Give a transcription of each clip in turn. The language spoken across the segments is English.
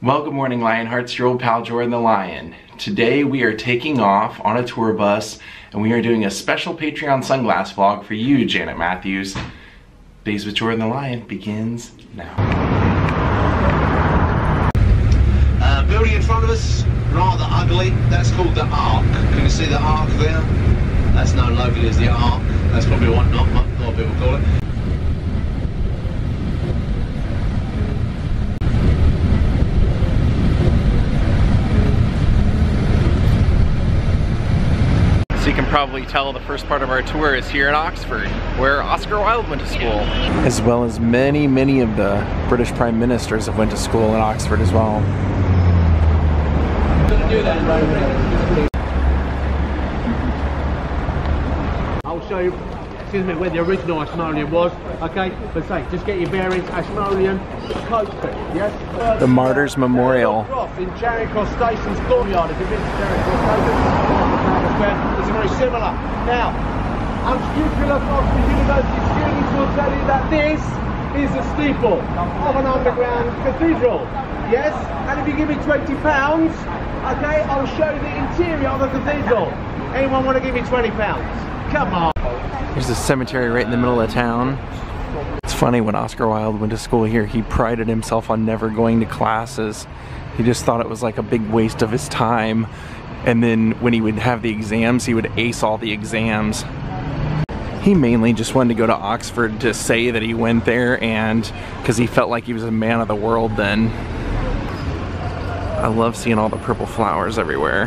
good morning Lionhearts, your old pal Jordan the Lion. Today we are taking off on a tour bus and we are doing a special Patreon sunglass vlog for you, Janet Matthews. Daze with Jordan the Lion begins now. Uh, building in front of us, rather ugly. That's called the Ark. Can you see the Ark there? That's known locally as the Ark. That's probably what not, not people call it. Probably tell the first part of our tour is here in Oxford, where Oscar Wilde went to school. As well as many, many of the British Prime Ministers have went to school in Oxford as well. I'll show you, excuse me, where the original Ashmolean was. Okay, but say, just get your bearings. Ashmolean, Coachford, yes? The Martyrs Memorial. In Charing Cross Station's courtyard. If you've been to Charing Cross Station, very similar. Now, I'm unscrupulous Oxford University students will tell you that this is a steeple of an underground cathedral. Yes, and if you give me 20 pounds, okay, I'll show you the interior of the cathedral. Anyone want to give me 20 pounds? Come on. There's a cemetery right in the middle of town. It's funny, when Oscar Wilde went to school here, he prided himself on never going to classes. He just thought it was like a big waste of his time. And then when he would have the exams, he would ace all the exams. He mainly just wanted to go to Oxford to say that he went there and because he felt like he was a man of the world then. I love seeing all the purple flowers everywhere.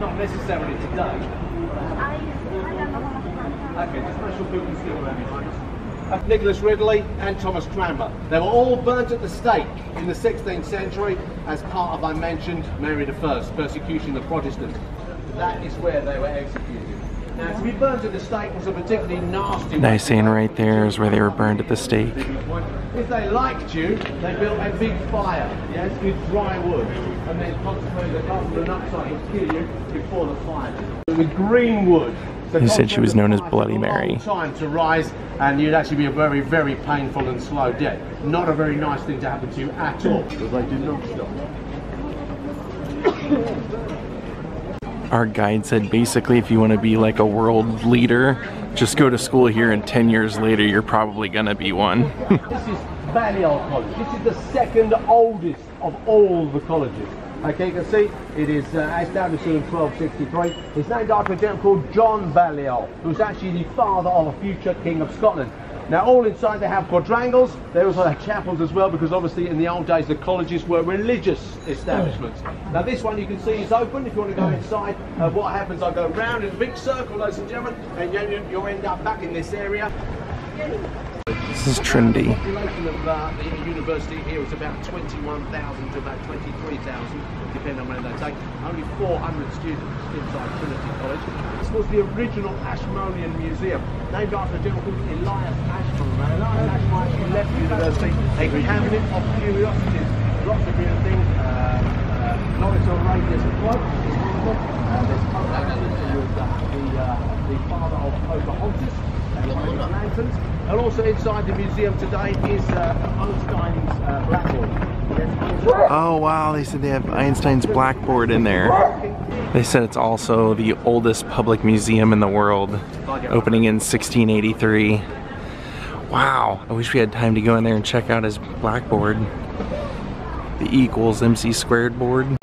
Not necessarily today. Okay, just make sure people can means. Nicholas Ridley and Thomas Cranmer. They were all burnt at the stake in the 16th century as part of, I mentioned, Mary I, persecution of Protestants. That is where they were executed. Now, to be burnt at the stake was a particularly nasty Nice go. right there is where they were burned at the stake. If they liked you, they built a big fire, yes, with dry wood, and then consequently the upside to kill you before the fire. With green wood. So He said she was known as Bloody Mary. it took a long Time to rise, and you'd actually be a very, very painful and slow death. Not a very nice thing to happen to you at all, because they did not stop. Our guide said basically if you want to be like a world leader, just go to school here and 10 years later you're probably gonna be one. This is Balliol College. This is the second oldest of all the colleges. Okay, you can see it is uh, established in 1263. It's named after a gentleman called John Balliol, who's actually the father of a future King of Scotland. Now, all inside they have quadrangles. They also have chapels as well, because obviously in the old days the colleges were religious establishments. Now, this one you can see is open. If you want to go inside, uh, what happens? I go round in a big circle, ladies and gentlemen, and you, you- you'll end up back in this area. This is Trinity. The population of uh, the university here is about 21,000 to about 23,000, depending on where they take. Only 400 students inside Trinity College. This was the original Ashmolean Museum, named after a gentleman called Elias Ashmole. Elias Ashmole actually left the university a cabinet of curiosities. Lots of weird things. Uh, uh, Lawrence Radius of them. Uh, with uh, the, uh, the father of Pocahontas. And also inside the museum today is uh, Einstein's uh, blackboard. Oh wow, they said they have Einstein's blackboard in there. They said it's also the oldest public museum in the world, opening in 1683. Wow, I wish we had time to go in there and check out his blackboard. The equals MC squared board.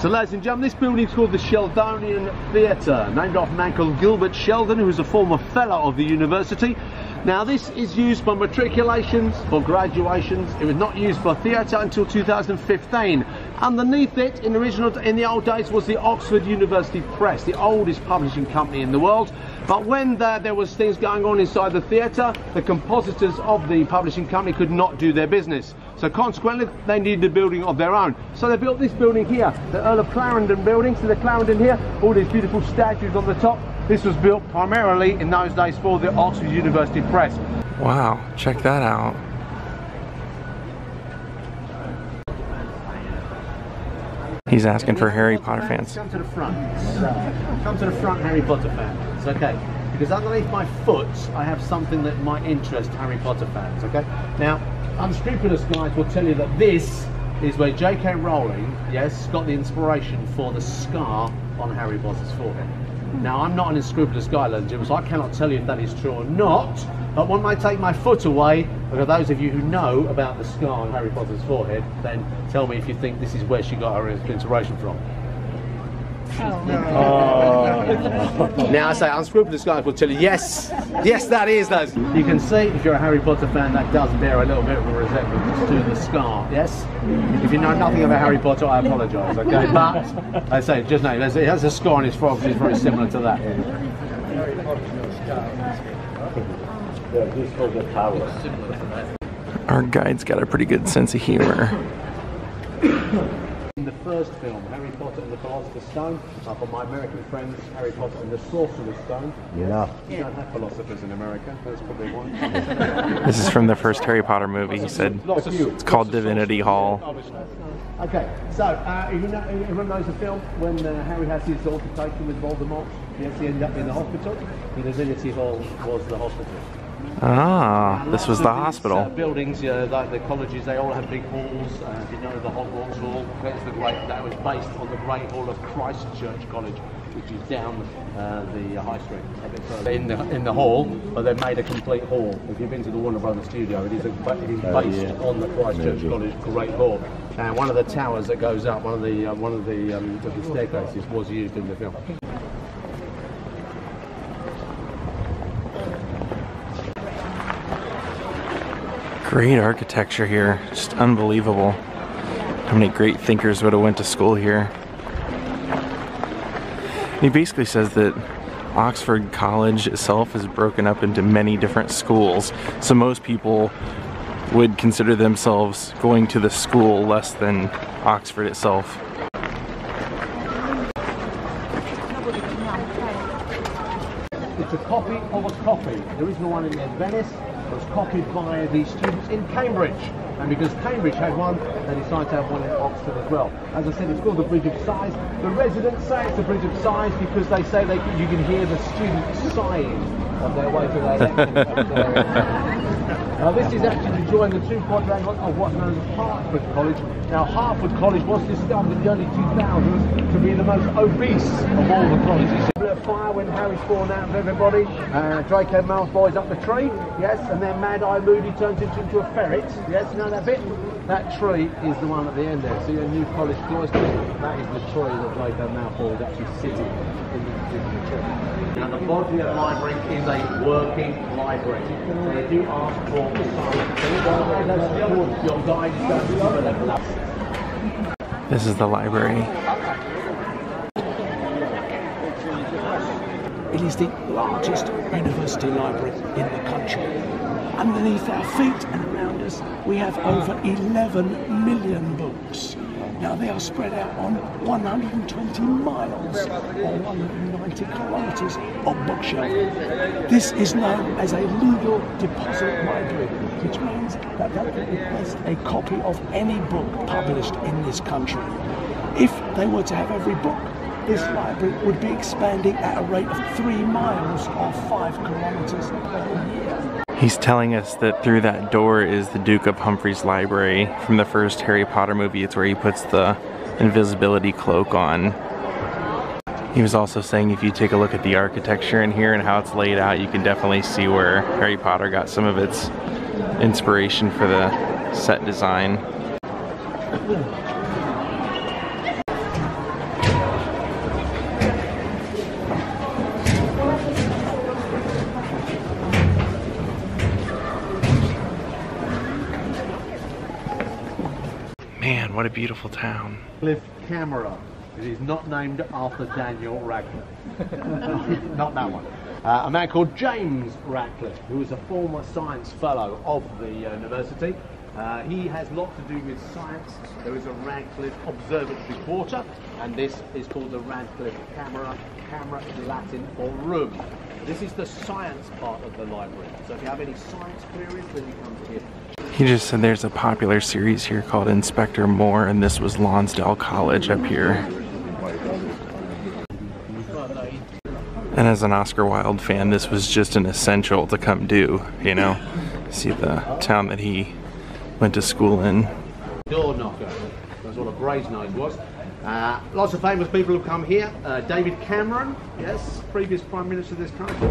So ladies and gentlemen, this building is called the Sheldonian Theatre, named after a man called Gilbert Sheldon, who was a former fellow of the university. Now this is used for matriculations, for graduations. It was not used for theatre until 2015. Underneath it, in the original, in the old days, was the Oxford University Press, the oldest publishing company in the world. But when the, there was things going on inside the theatre, the compositors of the publishing company could not do their business. So consequently, they needed a building of their own. So they built this building here, the Earl of Clarendon building. So the Clarendon here, all these beautiful statues on the top. This was built primarily in those days for the Oxford University Press. Wow, check that out. He's asking for Harry Potter fans. Come to the front. Come to the front, Harry Potter fans. Okay. Because underneath my foot, I have something that might interest Harry Potter fans. Okay. Now, unscrupulous guys will tell you that this is where J.K. Rowling, yes, got the inspiration for the scar on Harry Potter's forehead. Hmm. Now, I'm not an unscrupulous guy, ladies and so I cannot tell you if that is true or not. But one may take my foot away. For those of you who know about the scar on Harry Potter's forehead, then tell me if you think this is where she got her inspiration from. Oh. Now I say unscrupulous guys will tell you yes, yes that is those. You can see if you're a Harry Potter fan that does bear a little bit of a resemblance to the scar. Yes. If you know nothing about Harry Potter, I apologise. Okay, but I say just know there's- it has a scar on his forehead which is very similar to that. Our guide's got a pretty good sense of humor. In the first film, Harry Potter and the Philosopher's Stone, uh, for my American friends, Harry Potter and the Sorcerer's Stone. Yeah. You don't have philosophers in America, that's probably one. This is from the first Harry Potter movie. He said Lots of it's called Divinity Hall. Okay, so uh, you know, everyone knows the film when uh, Harry has his altercation with Voldemort. Yes, he ended up in the hospital. The Divinity Hall was the hospital. Ah, this was the Lots of these, hospital. Uh, buildings, uh, like the colleges, they all have big halls. Uh, you know the Hogwarts Hall. That's the great. That was based on the Great Hall of Christ Church College, which is down uh, the uh, High Street a bit further. In the in the hall, but they've made a complete hall. If you've been to the Warner Brothers studio, it is a, it is Oh, based yeah. on the Christ Church Yeah. College Great Hall. And one of the towers that goes up, one of the uh, one of the, um, the staircases was used in the film. Great architecture here, just unbelievable. How many great thinkers would have went to school here? He basically says that Oxford College itself is broken up into many different schools, so most people would consider themselves going to the school less than Oxford itself. It's a copy of a copy. There is no one in Venice was copied by the students in Cambridge. And because Cambridge had one, they decided to have one in Oxford as well. As I said, it's called the Bridge of Sighs. The residents say it's the Bridge of Sighs because they say they you can hear the students sighing on their way to their lectures. Now this is actually to join the two quadrangles of what's known as Hertford College. Now Hertford College was discovered in the early 2000s to be the most obese of all the colleges. A fire when Harry's fallen out of everybody. Uh, Draco Malfoy's up the tree, yes, and then Mad Eye Moody turns into, into a ferret. Yes, you know that bit? That tree is the one at the end there. See a new college cloister? That is the tree that Draco Malfoy is actually sitting in the, in the tree. Now the Bodleian Library is a working library. So they do ask for science. Your guide is going a level. This is the library. It is the largest university library in the country. Underneath our feet and around us, we have over 11 million books. Now they are spread out on 120 miles or 190 kilometres of bookshelf. This is known as a legal deposit library, which means that they can request a copy of any book published in this country. If they were to have every book, this library would be expanding at a rate of three miles or five kilometres per year. He's telling us that through that door is the Duke of Humfrey's library from the first Harry Potter movie. It's where he puts the invisibility cloak on. He was also saying if you take a look at the architecture in here and how it's laid out, you can definitely see where Harry Potter got some of its inspiration for the set design. What a beautiful town. Radcliffe Camera. It is not named after Daniel Radcliffe. not that one. Uh, a man called James Radcliffe, who is a former science fellow of the uh, university. Uh, he has a lot to do with science. There is a Radcliffe Observatory Quarter, and this is called the Radcliffe Camera. Camera is Latin for room. This is the science part of the library. So if you have any science queries, then you come here. He just said there's a popular series here called Inspector Morse, and this was Lonsdale College up here. And as an Oscar Wilde fan, this was just an essential to come do, you know? See the town that he went to school in. door knocker. That's what a Brasenose was. Uh, lots of famous people have come here. Uh, David Cameron, yes, previous Prime Minister of this country.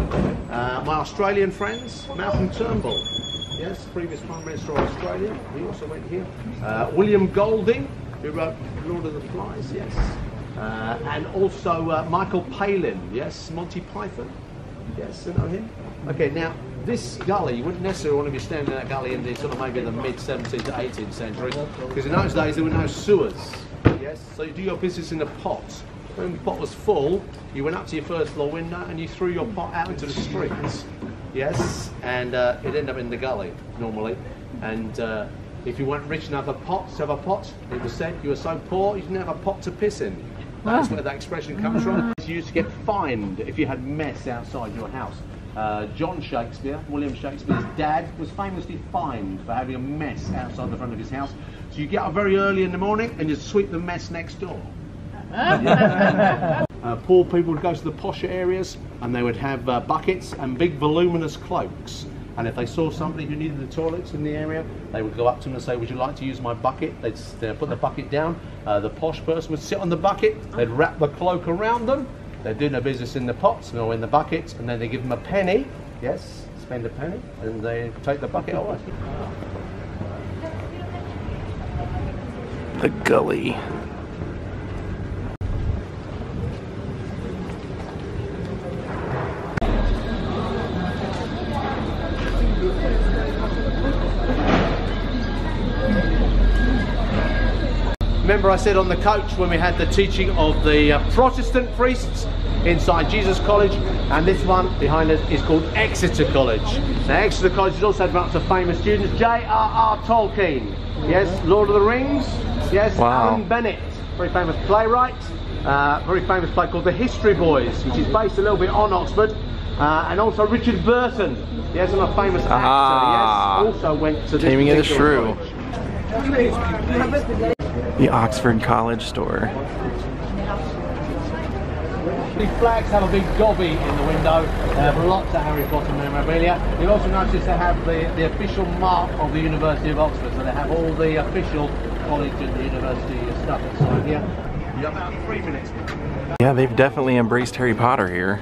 Uh, my Australian friends, Malcolm Turnbull, yes, previous Prime Minister of Australia. He also went here. Uh, William Golding, who wrote Lord of the Flies, yes. Uh, and also uh, Michael Palin, yes, Monty Python. Yes, you know him. Okay, now this gully, you wouldn't necessarily want to be standing in that gully in the sort of maybe the mid 17th to 18th century, because in those days there were no sewers. Yes, so you do your business in a pot. When the pot was full, you went up to your first floor window and you threw your pot out into the streets. Yes, and uh, it ended up in the gully normally. And uh, if you weren't rich enough a pot, to have a pot, it was said you were so poor you didn't have a pot to piss in. That's where that expression comes from. You used to get fined if you had mess outside your house. Uh, John Shakespeare, William Shakespeare's dad, was famously fined for having a mess outside the front of his house. So you get up very early in the morning and you sweep the mess next door. Uh, poor people would go to the posher areas and they would have uh, buckets and big voluminous cloaks. And if they saw somebody who needed the toilets in the area, they would go up to them and say, Would you like to use my bucket? They'd, they'd put the bucket down. Uh, the posh person would sit on the bucket, they'd wrap the cloak around them, they'd doing their business in the pots or in the buckets, and then they give them a penny. Yes, spend a penny, and they take the bucket away. The gully. Remember, I said on the coach when we had the teaching of the uh, Protestant priests inside Jesus College, and this one behind us is called Exeter College. Now, Exeter College has also had lots of famous students. J.R.R. Tolkien, yes, Lord of the Rings, yes, Wow. Alan Bennett, very famous playwright, uh, very famous play called The History Boys, which is based a little bit on Oxford, uh, and also Richard Burton, yes, and a famous actor, Ah. yes, also went to this Taming of the Shrew. college. The Oxford College store. The flags have a big gobby in the window. They have lots of Harry Potter memorabilia. You'll also notice they have the, the official mark of the University of Oxford. So they have all the official college and the university stuff inside here. You've about three minutes. Yeah, they've definitely embraced Harry Potter here.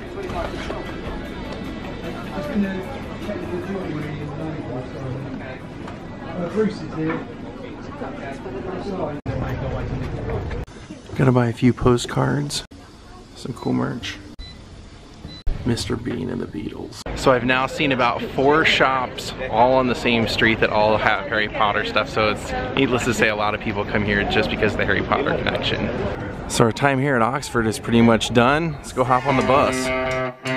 Bruce is here. Gotta buy a few postcards, some cool merch. Mr. Bean and the Beatles. So I've now seen about four shops all on the same street that all have Harry Potter stuff. So it's needless to say a lot of people come here just because of the Harry Potter connection. So our time here at Oxford is pretty much done. Let's go hop on the bus.